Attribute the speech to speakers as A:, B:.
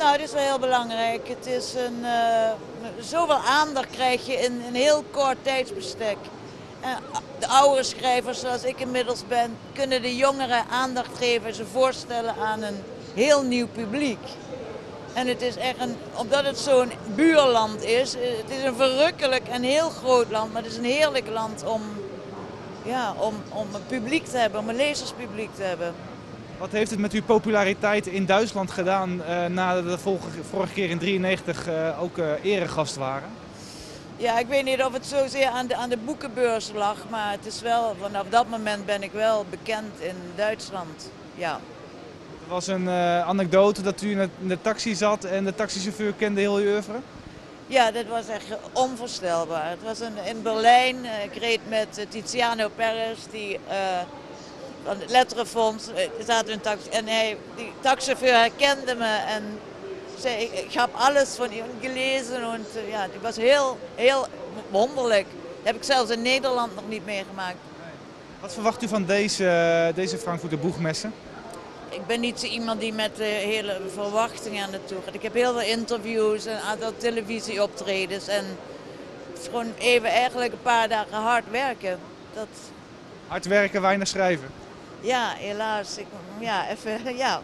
A: Nou, dit is wel heel belangrijk. Het is een, uh, zoveel aandacht krijg je in een heel kort tijdsbestek. De oudere schrijvers, zoals ik inmiddels ben, kunnen de jongeren aandacht geven en ze voorstellen aan een heel nieuw publiek. En het is echt een, omdat het zo'n buurland is, het is een verrukkelijk en heel groot land, maar het is een heerlijk land om, ja, om, om een publiek te hebben, om een lezerspubliek te hebben.
B: Wat heeft het met uw populariteit in Duitsland gedaan uh, nadat de vorige, keer in 93 uh, ook uh, eregast waren?
A: Ja, ik weet niet of het zozeer aan de, aan de boekenbeurs lag, maar het is wel, vanaf dat moment ben ik wel bekend in Duitsland. Ja.
B: Er was een anekdote dat u in de taxi zat en de taxichauffeur kende heel uw oeuvre?
A: Ja, dat was echt onvoorstelbaar. Het was een, in Berlijn, ik reed met Tiziano Perez, die van het Letterenfonds, zat in een taxi. En hij, die taxichauffeur herkende me en zei, ik, ik heb alles van hem gelezen. En ja, die was heel, heel wonderlijk. Dat heb ik zelfs in Nederland nog niet meegemaakt.
B: Wat verwacht u van deze, deze Frankfurter Boegmessen?
A: Ik ben niet zo iemand die met uh, hele verwachtingen naartoe gaat. Ik heb heel veel interviews en een aantal televisieoptredens. En gewoon even eigenlijk een paar dagen hard werken. Dat...
B: Hard werken, weinig schrijven?
A: Ja, helaas. Ik, ja, even, ja.